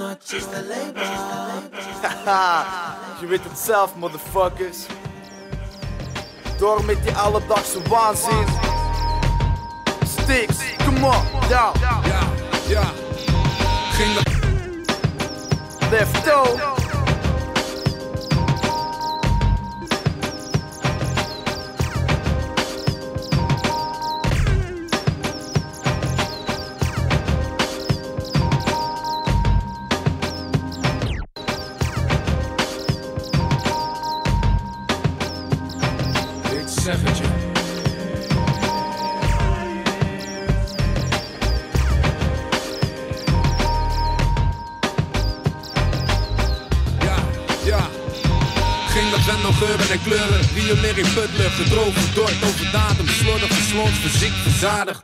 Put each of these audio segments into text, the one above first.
noches de labor. Haha, je weet het zelf, motherfuckers. Door met die alledaagse waanzin. Sticks, come on, down. Ja, ja. Ging dat Left toe. Ja, ja. Ging dat vent nog geuren en kleuren. Riolering, putlucht, gedroogd, verdord, overdatum, slordig, verslond, verziekt, verzadigd.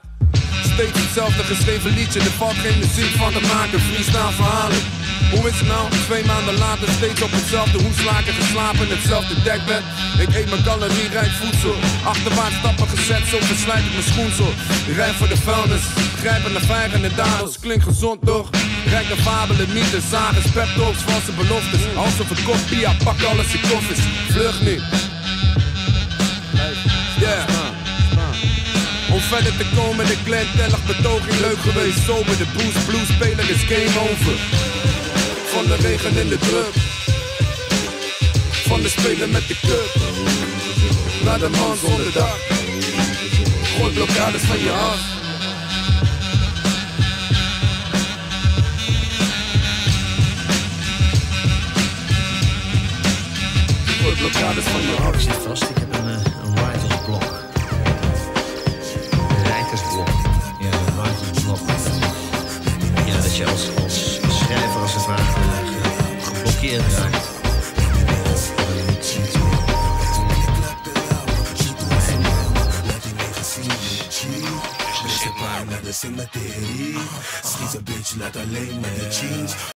Steeds hetzelfde geschreven liedje, er valt geen muziek van te maken, freestyle verhalen. Hoe is het nou? Twee maanden later steeds op hetzelfde hoeslaken geslapen, hetzelfde dekbed. Ik eet mijn calorierijk voedsel, achterwaarts stappen gezet, zo verslijt ik mijn schoensel. Rij voor de vuilnis, grijpen naar vijgende dadels, klinkt gezond toch? Rijk naar fabelen, mythes, zagen, pep valse beloftes. Alsof het kopia, pak alles in koffers, vlug nu. Yeah. Om verder te komen, de klantellig betoging leuk geweest. Sober, de boost, blues speler is game over. Van de regen in de druk. Van de speler met de cup. Naar de man zonder dak. Gooi blokkades van je af. Gooi blokkades van je af. Ik zit vast, ik heb een, eh, een writersblok. Een Rijtersblok. Ja, een writersblok. Ja, dat je als, als schrijver als het ware kids. Sing la théorie, si bitch là t'as l'aim, mais change.